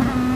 Mm-hmm.